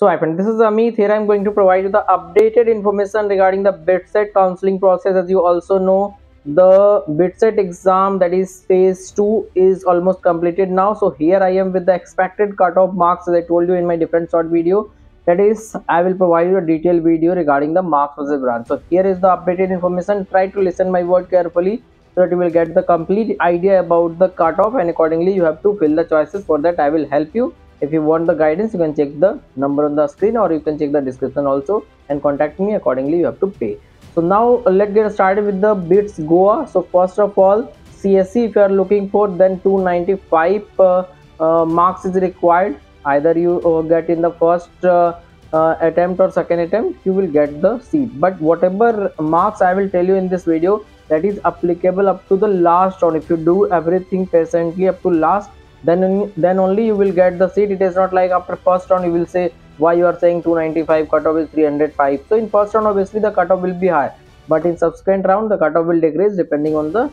So friend, this is Amit. Here I'm going to provide you the updated information regarding the BITSAT counseling process. As you also know, the BITSAT exam that is phase 2 is almost completed now. So here I am with the expected cutoff marks as I told you in my different short video. That is, I will provide you a detailed video regarding the marks of the branch. So here is the updated information. Try to listen my word carefully so that you will get the complete idea about the cutoff and accordingly you have to fill the choices. For that I will help you if you want the guidance you can check the number on the screen or you can check the description also and contact me. Accordingly you have to pay. So now let's get started with the bits goa. So first of all csc if you are looking for then 295 uh, uh, marks is required. Either you uh, get in the first uh, uh, attempt or second attempt you will get the seat. But whatever marks i will tell you in this video that is applicable up to the last round. If you do everything patiently up to last then then only you will get the seat. It is not like after first round you will say why you are saying 295 cutoff is 305 so in first round obviously the cutoff will be high but in subsequent round the cutoff will decrease depending on the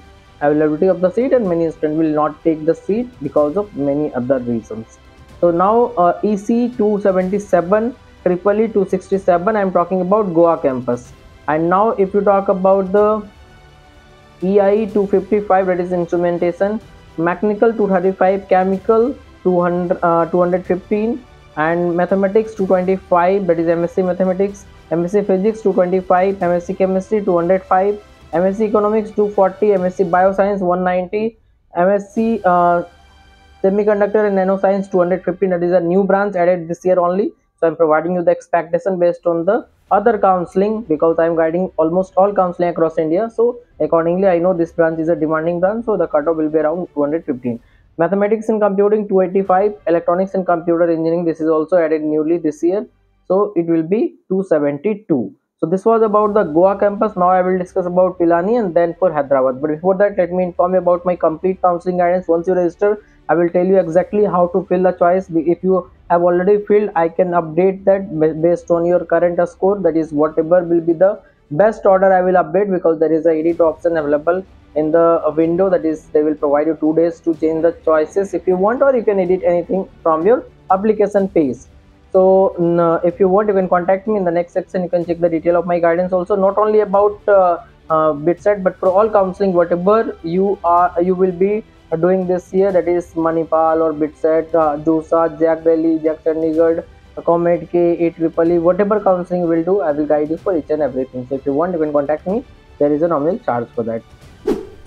availability of the seat and many students will not take the seat because of many other reasons. So now uh, ec 277 triple e 267 i am talking about goa campus. And now if you talk about the ei 255 that is instrumentation mechanical 235 chemical 200 uh, 215 and mathematics 225 that is msc mathematics. Msc physics 225 msc chemistry 205 msc economics 240 msc bioscience 190 msc uh, semiconductor and nanoscience 215 that is a new branch added this year only so i'm providing you the expectation based on the other counseling because i'm guiding almost all counseling across india. So accordingly i know this branch is a demanding branch so the cutoff will be around 215 mathematics and computing 285 electronics and computer engineering this is also added newly this year. So it will be 272 so this was about the goa campus. Now i will discuss about pilani and then for hyderabad. But before that let me inform you about my complete counseling guidance. Once you register i will tell you exactly how to fill the choice. If you have already filled i can update that based on your current score. That is whatever will be the best order i will update because there is a edit option available in the window. That is they will provide you two days to change the choices if you want or you can edit anything from your application page so if you want you can contact me in the next section you can check the detail of my guidance also not only about uh, uh, BITSAT but for all counseling whatever you are you will be doing this year that is Manipal or BITSAT, uh, JoSAA, JAC Delhi, JAC Chandigarh, COMEDK, AEEE, whatever counseling will do, I will guide you for each and everything. So if you want, you can contact me. There is a nominal charge for that.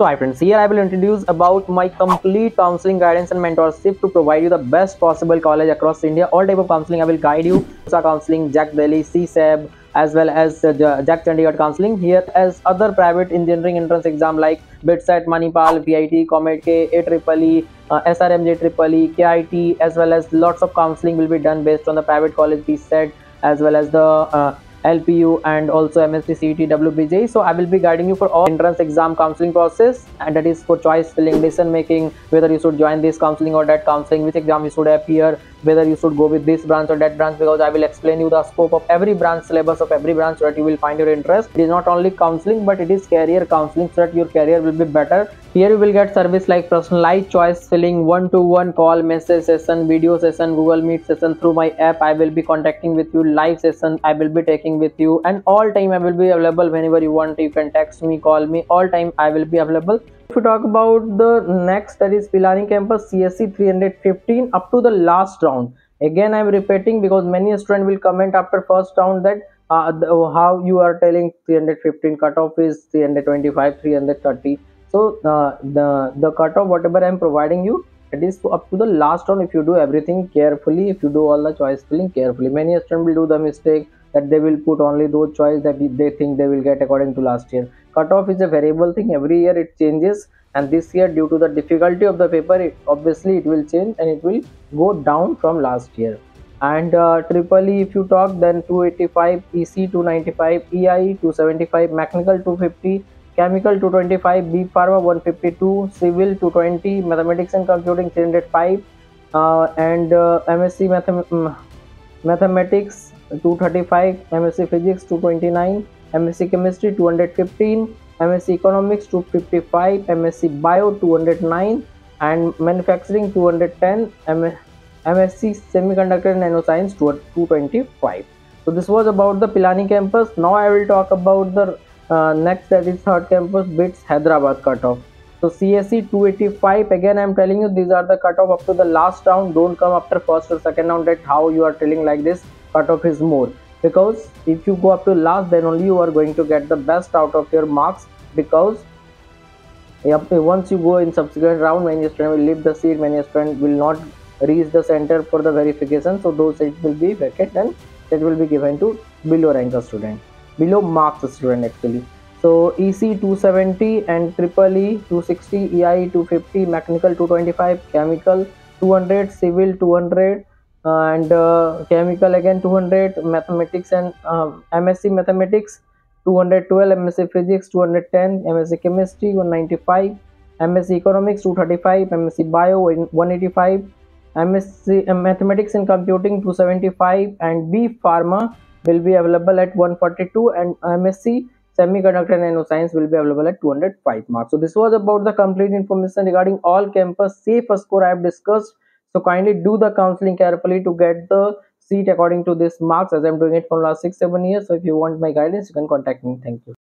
So hi friends, here I will introduce about my complete counseling guidance and mentorship to provide you the best possible college across India. All type of counseling I will guide you. JoSAA counseling, JAC Delhi, CSAB, as well as uh, JAC Chandigarh counseling here as other private engineering entrance exam like BITSAT, Manipal, VIT, COMEDK, AEEE, uh, SRMJ Triple KIT as well as lots of counseling will be done based on the private college BSET as well as the uh, LPU and also MSc CET WBJ. So I will be guiding you for all entrance exam counseling process and that is for choice filling, decision making, whether you should join this counseling or that counseling, which exam you should appear, whether you should go with this branch or that branch because I will explain you the scope of every branch, syllabus of every branch so that you will find your interest. It is not only counseling but it is career counseling so that your career will be better. Here you will get service like personalized choice filling, one-to-one -one call, message session, video session, Google Meet session through my app. I will be contacting with you live session. I will be taking with you and all time I will be available whenever you want. You can text me, call me, all time I will be available if you talk about the next that is Pilani campus CSC 315 up to the last round again I'm repeating because many students will comment after first round that uh, the, how you are telling 315 cutoff is 325 330 so uh, the the cutoff whatever I'm providing you it is up to the last round if you do everything carefully if you do all the choice filling carefully. Many students will do the mistake that they will put only those choice that they think they will get according to last year. Cutoff is a variable thing. Every year it changes and this year due to the difficulty of the paper it, obviously it will change and it will go down from last year. And uh, triple e if you talk then 285 ec 295 ei 275 mechanical 250 chemical 225 b pharma 152 civil 220 mathematics and computing 305 uh, and uh, msc mm, mathematics 235 msc physics 229 msc chemistry 215 msc economics 255 msc bio 209 and manufacturing 210 msc semiconductor and nanoscience 225 so this was about the pilani campus. Now i will talk about the uh, next that is third campus bits hyderabad cutoff. So CSE 285 again I'm telling you these are the cutoff up to the last round. Don't come after first or second round that how you are telling like this. Cutoff is more. Because if you go up to last then only you are going to get the best out of your marks because once you go in subsequent round when your student will leave the seat when your student will not reach the center for the verification so those seats will be vacant and that will be given to below rank student below marks student actually. So EC 270 and triple E 260, EI 250, mechanical 225, chemical 200, civil 200 and uh, chemical again 200, mathematics and uh, MSc mathematics 212, MSc physics 210, MSc chemistry 195, MSc economics 235, MSc bio 185, MSc uh, mathematics and computing 275 and B pharma will be available at 142 and MSc semiconductor and nanoscience will be available at 205 marks. So this was about the complete information regarding all campus safe score I have discussed. So kindly do the counseling carefully to get the seat according to this marks as I'm doing it for last 6-7 years. So if you want my guidance, you can contact me. Thank you.